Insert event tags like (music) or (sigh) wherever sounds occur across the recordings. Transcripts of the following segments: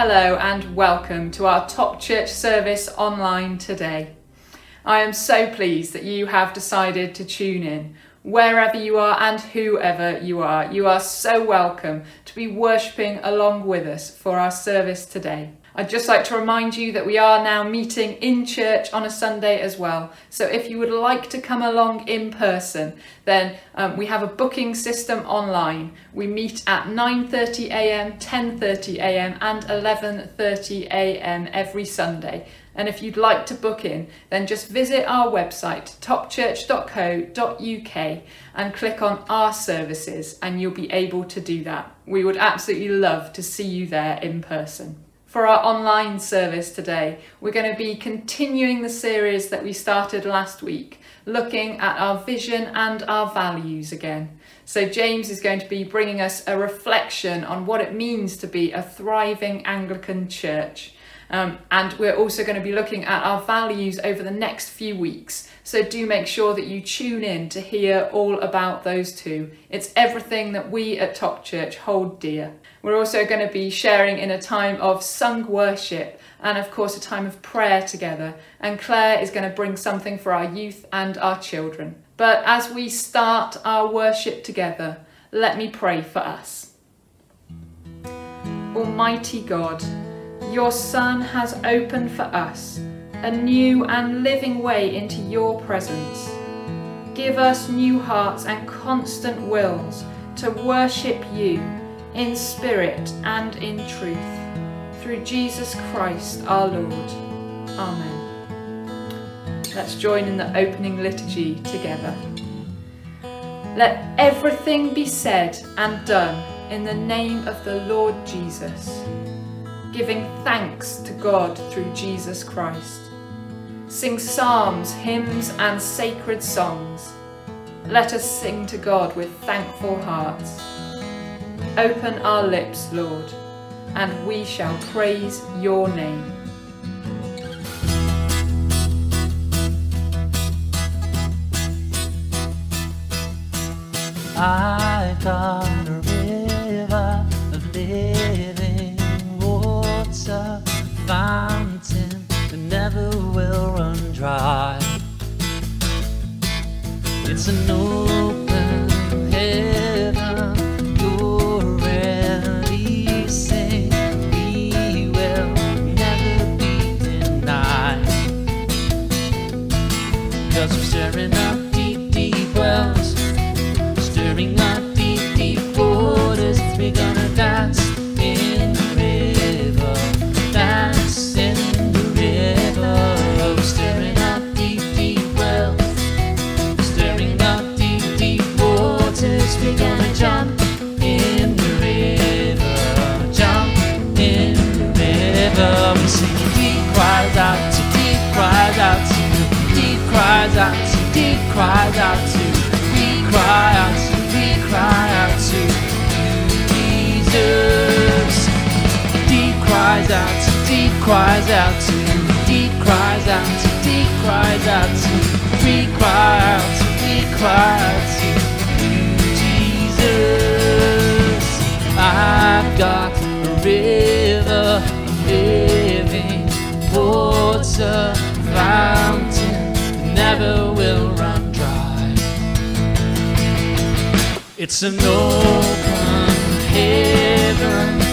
hello and welcome to our Top Church service online today. I am so pleased that you have decided to tune in. Wherever you are and whoever you are, you are so welcome to be worshipping along with us for our service today. I'd just like to remind you that we are now meeting in church on a Sunday as well. So if you would like to come along in person, then um, we have a booking system online. We meet at 9.30am, 10.30am and 11.30am every Sunday. And if you'd like to book in, then just visit our website, topchurch.co.uk and click on our services and you'll be able to do that. We would absolutely love to see you there in person. For our online service today, we're going to be continuing the series that we started last week, looking at our vision and our values again. So James is going to be bringing us a reflection on what it means to be a thriving Anglican church. Um, and we're also going to be looking at our values over the next few weeks. So do make sure that you tune in to hear all about those two. It's everything that we at Top Church hold dear. We're also going to be sharing in a time of sung worship and of course a time of prayer together. And Claire is going to bring something for our youth and our children. But as we start our worship together, let me pray for us. Almighty God, your Son has opened for us a new and living way into your presence. Give us new hearts and constant wills to worship you in spirit and in truth. Through Jesus Christ our Lord. Amen. Let's join in the opening liturgy together. Let everything be said and done in the name of the Lord Jesus giving thanks to God through Jesus Christ. Sing psalms, hymns and sacred songs. Let us sing to God with thankful hearts. Open our lips, Lord, and we shall praise your name. I got It's an to cries out to we cry out to we cry out to you, Jesus. Deep cries out to deep cries out to deep cries out to deep cries out to we cry out to we cry out to you, Jesus. I've got a river of living water fountain never will It's an open heaven.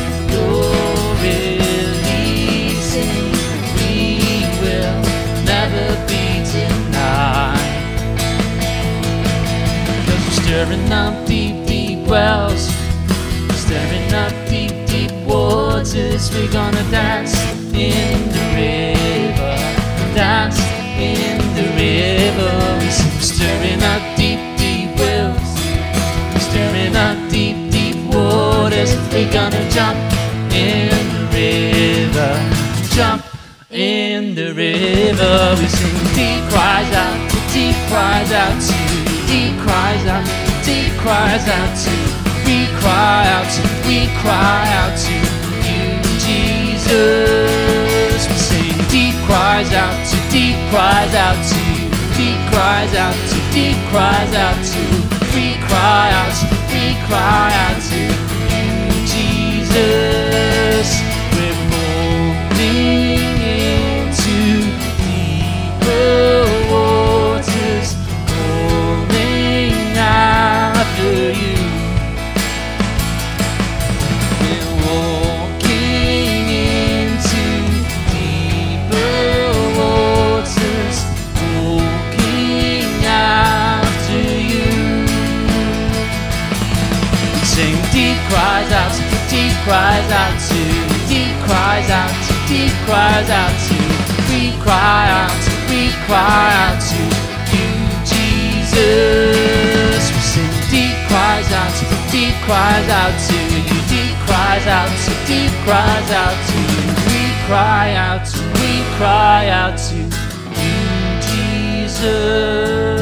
Cries out to you, deep cries out to, deep cries out to. We cry out, we cry out to you, Jesus. Cries out to deep cries out to deep cries out to. We cry out, to, we cry out to you, Jesus. We sing deep cries out to deep cries out to you, deep cries out to deep cries out to. We cry out, to, we cry out to you, Jesus.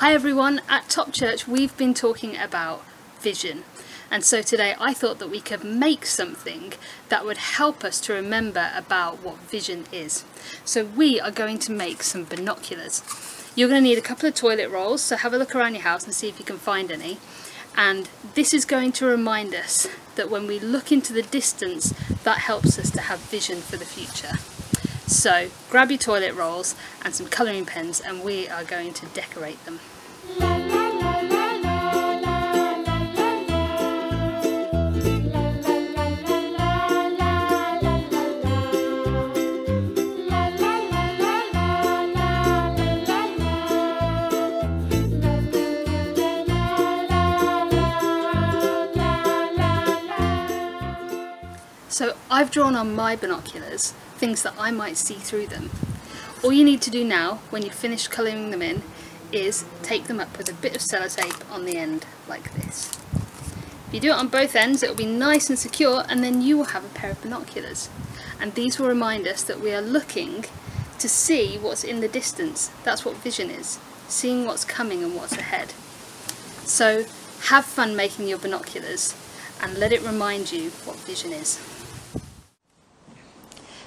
Hi everyone, at Top Church we've been talking about vision. And so today I thought that we could make something that would help us to remember about what vision is. So we are going to make some binoculars. You're going to need a couple of toilet rolls, so have a look around your house and see if you can find any. And this is going to remind us that when we look into the distance, that helps us to have vision for the future. So grab your toilet rolls and some colouring pens and we are going to decorate them. So I've drawn on my binoculars things that I might see through them. All you need to do now, when you've finished colouring them in, is take them up with a bit of sellotape on the end, like this. If you do it on both ends, it will be nice and secure, and then you will have a pair of binoculars. And these will remind us that we are looking to see what's in the distance. That's what vision is, seeing what's coming and what's ahead. So have fun making your binoculars, and let it remind you what vision is.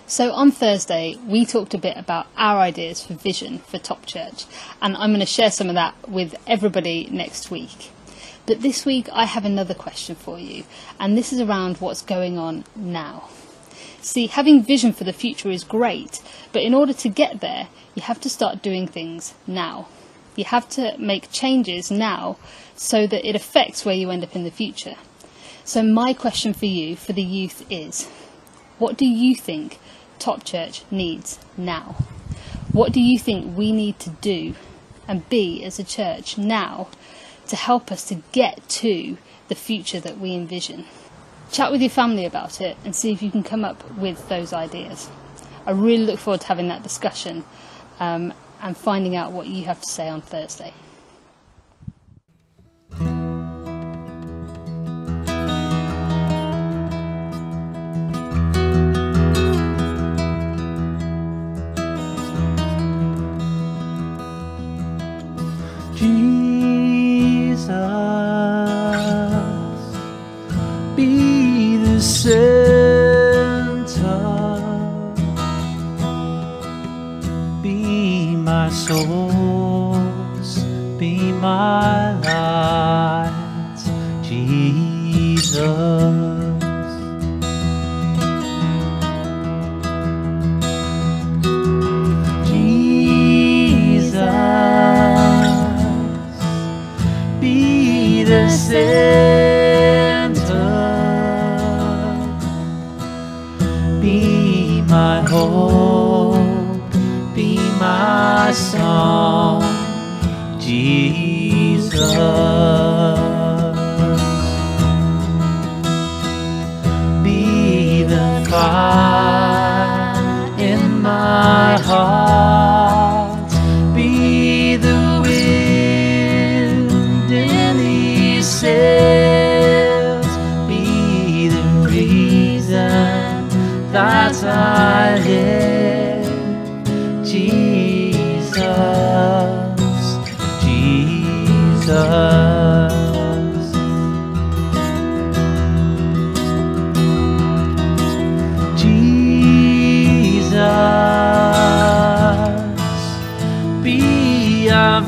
So on Thursday, we talked a bit about our ideas for vision for Top Church, and I'm going to share some of that with everybody next week. But this week, I have another question for you, and this is around what's going on now. See, having vision for the future is great, but in order to get there, you have to start doing things now. You have to make changes now so that it affects where you end up in the future. So, my question for you, for the youth, is what do you think Top Church needs now? What do you think we need to do and be as a church now to help us to get to the future that we envision? Chat with your family about it and see if you can come up with those ideas. I really look forward to having that discussion um, and finding out what you have to say on Thursday. Be my hope, be my song, Jesus. Be the fire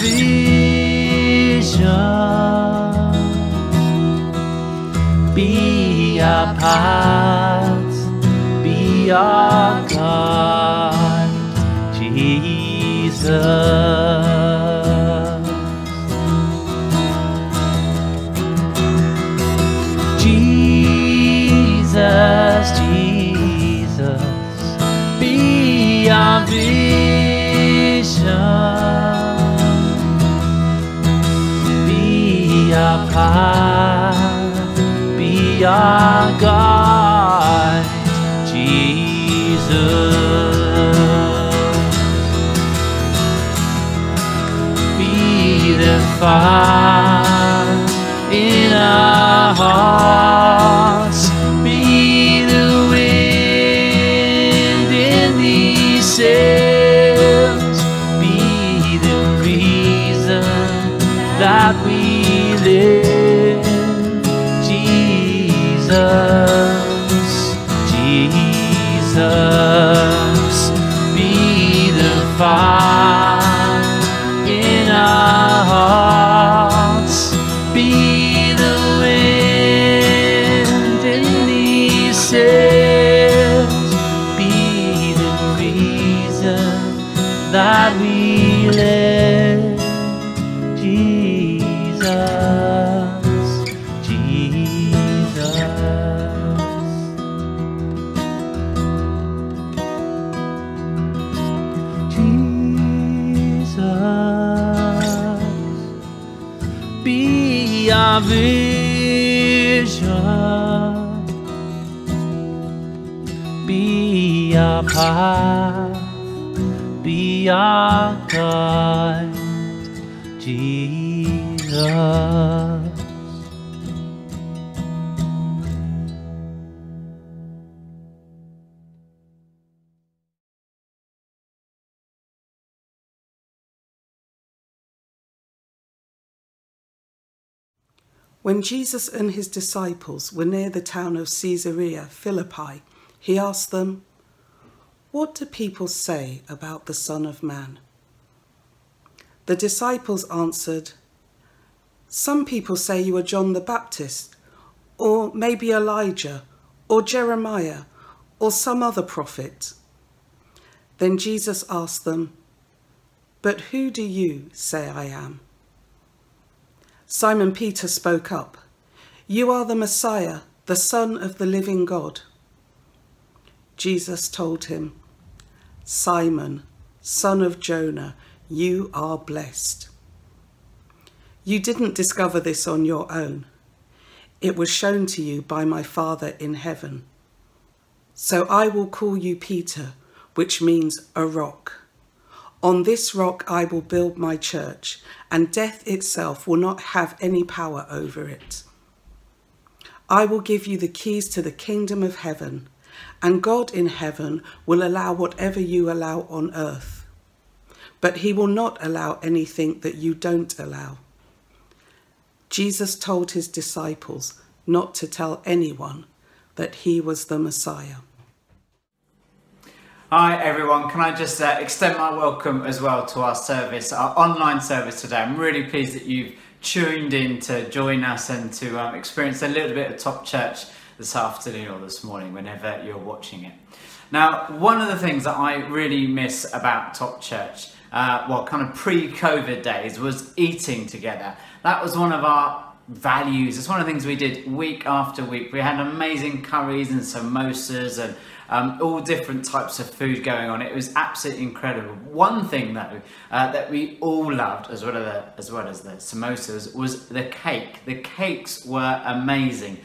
vision, be our path, be our. Jesus, Jesus, path, be our guide, Jesus. Be the fire in our hearts, our vision, be our path, be our guide, Jesus. When Jesus and his disciples were near the town of Caesarea Philippi, he asked them, What do people say about the Son of Man? The disciples answered, Some people say you are John the Baptist, or maybe Elijah, or Jeremiah, or some other prophet. Then Jesus asked them, But who do you say I am? Simon Peter spoke up, You are the Messiah, the Son of the living God. Jesus told him, Simon, son of Jonah, you are blessed. You didn't discover this on your own. It was shown to you by my Father in heaven. So I will call you Peter, which means a rock. On this rock I will build my church, and death itself will not have any power over it. I will give you the keys to the kingdom of heaven, and God in heaven will allow whatever you allow on earth. But he will not allow anything that you don't allow. Jesus told his disciples not to tell anyone that he was the Messiah. Hi everyone, can I just uh, extend my welcome as well to our service, our online service today. I'm really pleased that you've tuned in to join us and to um, experience a little bit of Top Church this afternoon or this morning, whenever you're watching it. Now, one of the things that I really miss about Top Church, uh, well, kind of pre-COVID days, was eating together. That was one of our values. It's one of the things we did week after week. We had amazing curries and samosas and um, all different types of food going on. It was absolutely incredible. One thing though uh, that we all loved, as well as the, as well as the samosas, was the cake. The cakes were amazing.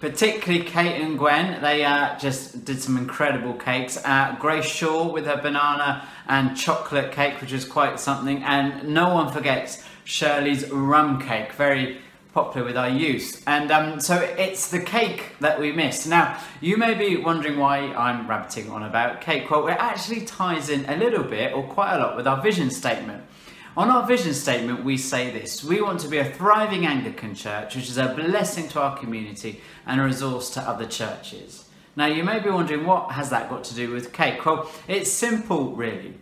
Particularly Kate and Gwen, they uh, just did some incredible cakes. Uh, Grace Shaw with her banana and chocolate cake, which was quite something. And no one forgets Shirley's rum cake, very popular with our youth. And um, so it's the cake that we miss. Now, you may be wondering why I'm rabbiting on about cake. Well, it actually ties in a little bit or quite a lot with our vision statement. On our vision statement, we say this We want to be a thriving Anglican church, which is a blessing to our community and a resource to other churches. Now, you may be wondering, what has that got to do with cake? Well, it's simple, really.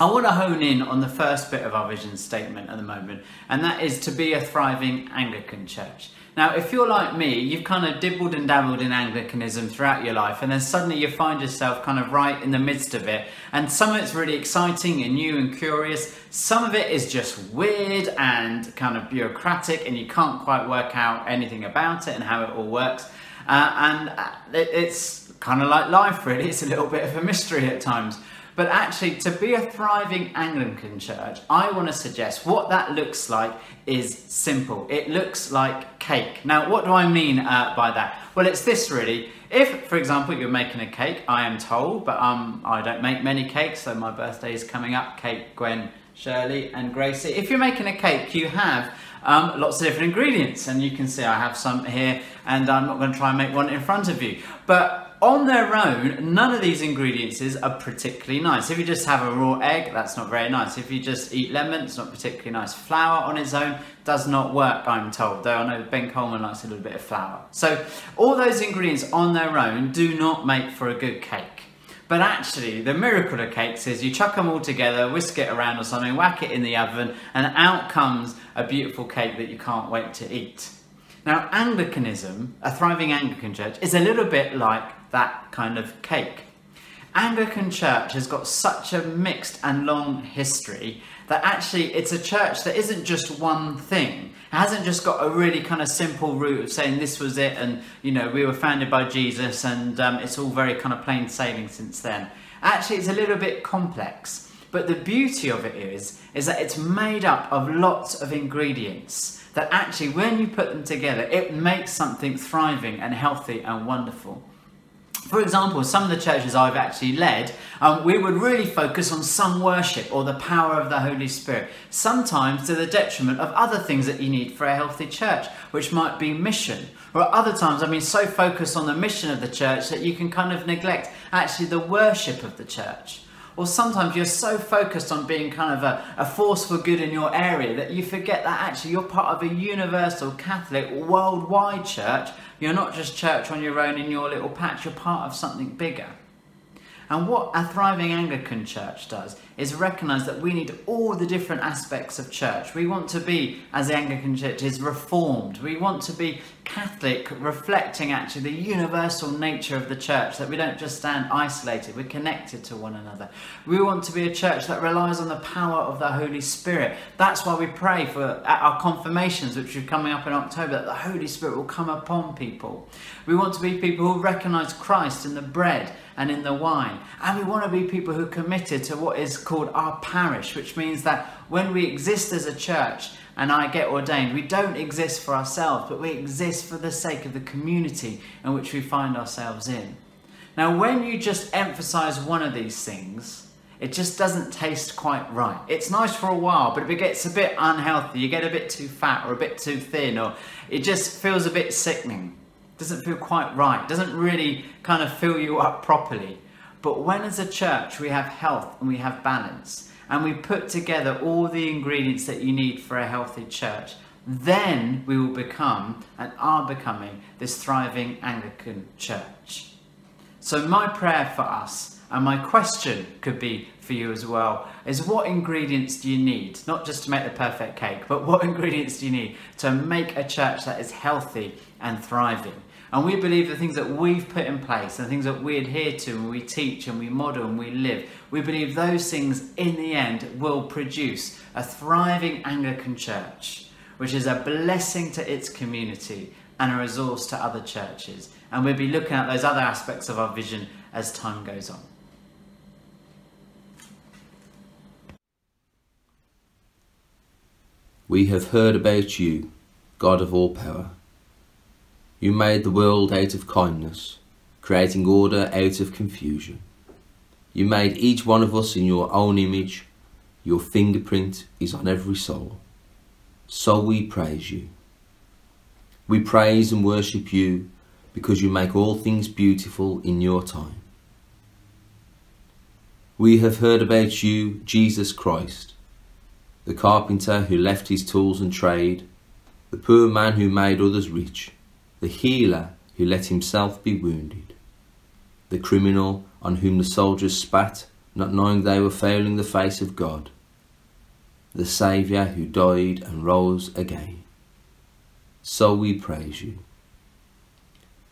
I want to hone in on the first bit of our vision statement at the moment, and that is to be a thriving Anglican church. Now, if you're like me, you've kind of dibbled and dabbled in Anglicanism throughout your life, and then suddenly you find yourself kind of right in the midst of it. And some of it's really exciting and new and curious. Some of it is just weird and kind of bureaucratic, and you can't quite work out anything about it and how it all works. Uh, and uh, it's kind of like life, really. It's a little bit of a mystery at times. But actually, to be a thriving Anglican church, I want to suggest what that looks like is simple. It looks like cake. Now, what do I mean uh, by that? Well, it's this really. If, for example, you're making a cake, I am told, but um, I don't make many cakes, so my birthday is coming up. Kate, Gwen, Shirley, and Gracie. If you're making a cake, you have um, lots of different ingredients, and you can see I have some here, and I'm not going to try and make one in front of you. But on their own, none of these ingredients are particularly nice. If you just have a raw egg, that's not very nice. If you just eat lemon, it's not particularly nice. Flour on its own does not work, I'm told, though I know Ben Coleman likes a little bit of flour. So all those ingredients on their own do not make for a good cake. But actually, the miracle of cakes is you chuck them all together, whisk it around or something, whack it in the oven, and out comes a beautiful cake that you can't wait to eat. Now, Anglicanism, a thriving Anglican church, is a little bit like that kind of cake. Anglican Church has got such a mixed and long history that actually it's a church that isn't just one thing. It hasn't just got a really kind of simple route of saying this was it and, you know, we were founded by Jesus and um, it's all very kind of plain sailing since then. Actually, it's a little bit complex. But the beauty of it is, is that it's made up of lots of ingredients that actually, when you put them together, it makes something thriving and healthy and wonderful. For example, some of the churches I've actually led, um, we would really focus on some worship or the power of the Holy Spirit, sometimes to the detriment of other things that you need for a healthy church, which might be mission. Or other times, I mean, so focused on the mission of the church that you can kind of neglect actually the worship of the church. Or sometimes you're so focused on being kind of a, a force for good in your area that you forget that actually you're part of a universal Catholic worldwide church. You're not just church on your own in your little patch, you're part of something bigger. And what a thriving Anglican church does is recognise that we need all the different aspects of church. We want to be, as the Anglican church is, reformed. We want to be Catholic, reflecting actually the universal nature of the church, that we don't just stand isolated, we're connected to one another. We want to be a church that relies on the power of the Holy Spirit. That's why we pray for our confirmations, which are coming up in October, that the Holy Spirit will come upon people. We want to be people who recognise Christ in the bread and in the wine. And we want to be people who are committed to what is called our parish, which means that when we exist as a church and I get ordained, we don't exist for ourselves, but we exist for the sake of the community in which we find ourselves in. Now, when you just emphasize one of these things, it just doesn't taste quite right. It's nice for a while, but if it gets a bit unhealthy, you get a bit too fat or a bit too thin, or it just feels a bit sickening doesn't feel quite right, doesn't really kind of fill you up properly. But when as a church we have health and we have balance and we put together all the ingredients that you need for a healthy church, then we will become and are becoming this thriving Anglican church. So my prayer for us and my question could be for you as well is what ingredients do you need not just to make the perfect cake but what (laughs) ingredients do you need to make a church that is healthy and thriving and we believe the things that we've put in place and things that we adhere to and we teach and we model and we live, we believe those things in the end will produce a thriving Anglican church, which is a blessing to its community and a resource to other churches. And we'll be looking at those other aspects of our vision as time goes on. We have heard about you, God of all power. You made the world out of kindness, creating order out of confusion. You made each one of us in your own image. Your fingerprint is on every soul. So we praise you. We praise and worship you because you make all things beautiful in your time. We have heard about you, Jesus Christ, the carpenter who left his tools and trade, the poor man who made others rich, the healer who let himself be wounded, the criminal on whom the soldiers spat, not knowing they were failing the face of God, the Saviour who died and rose again. So we praise you.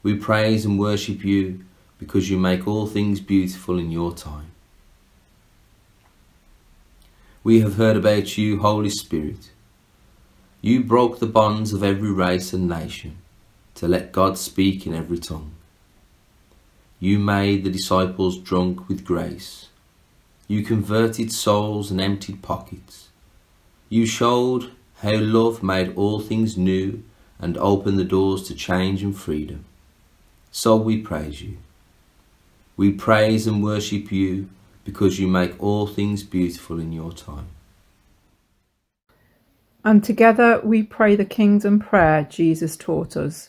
We praise and worship you because you make all things beautiful in your time. We have heard about you, Holy Spirit. You broke the bonds of every race and nation to let God speak in every tongue. You made the disciples drunk with grace. You converted souls and emptied pockets. You showed how love made all things new and opened the doors to change and freedom. So we praise you. We praise and worship you because you make all things beautiful in your time. And together we pray the kingdom prayer Jesus taught us.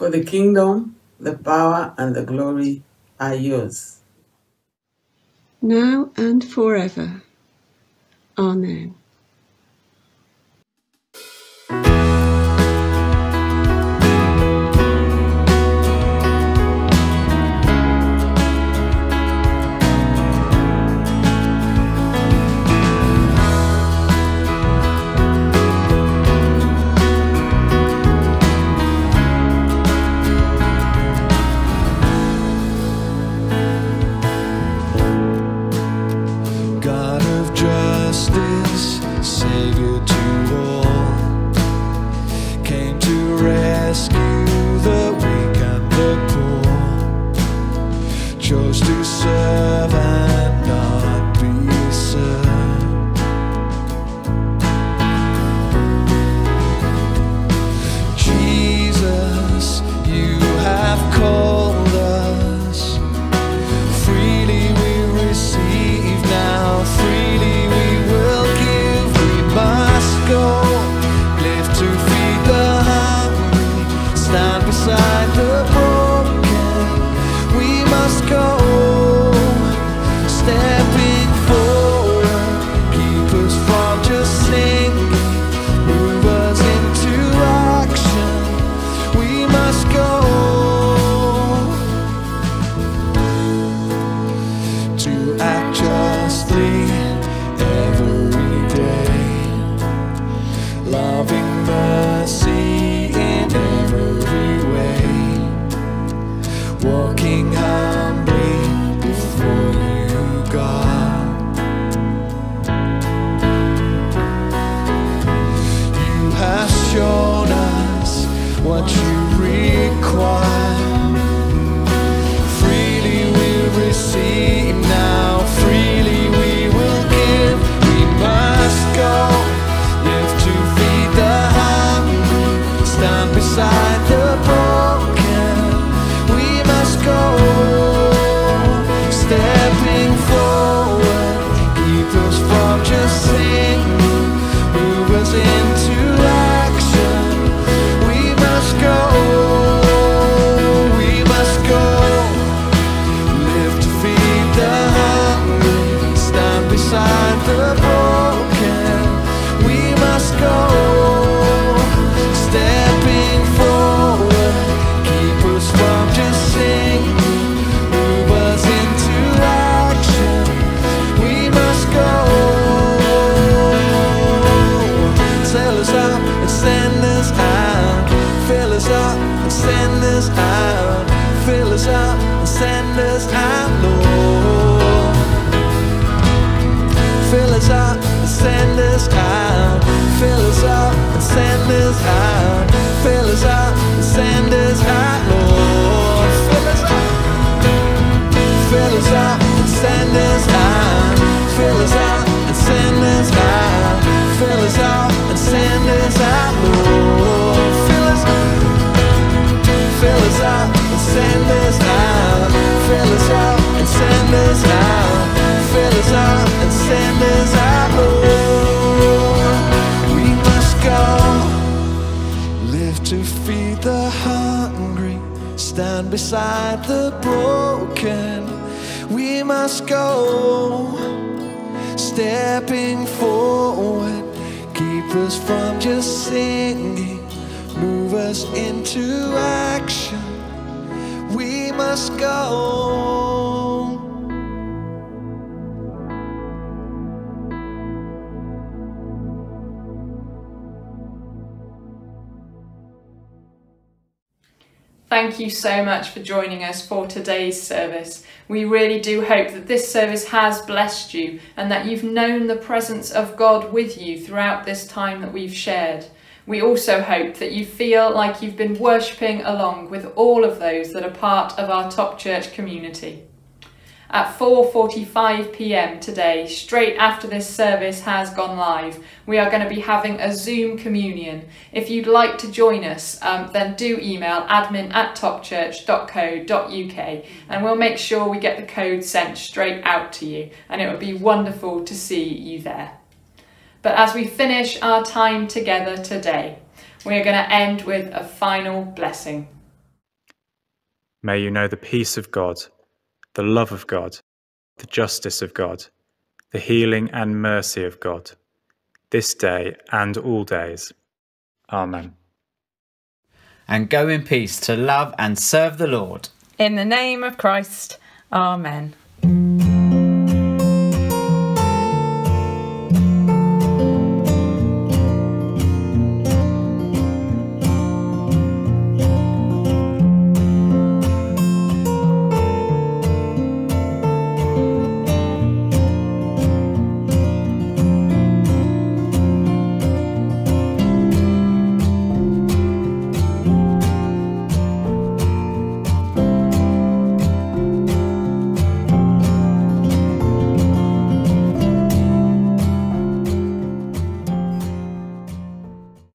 For the kingdom, the power, and the glory are yours. Now and forever. Amen. Beside the broken. We must go, stepping forward, keep us from just singing, move us into action. We must go. Thank you so much for joining us for today's service. We really do hope that this service has blessed you and that you've known the presence of God with you throughout this time that we've shared. We also hope that you feel like you've been worshipping along with all of those that are part of our Top Church community at 4:45 p.m. today, straight after this service has gone live. We are going to be having a Zoom communion. If you'd like to join us, um, then do email admin at topchurch.co.uk and we'll make sure we get the code sent straight out to you. And it would be wonderful to see you there. But as we finish our time together today, we are going to end with a final blessing. May you know the peace of God the love of God, the justice of God, the healing and mercy of God, this day and all days. Amen. And go in peace to love and serve the Lord. In the name of Christ. Amen.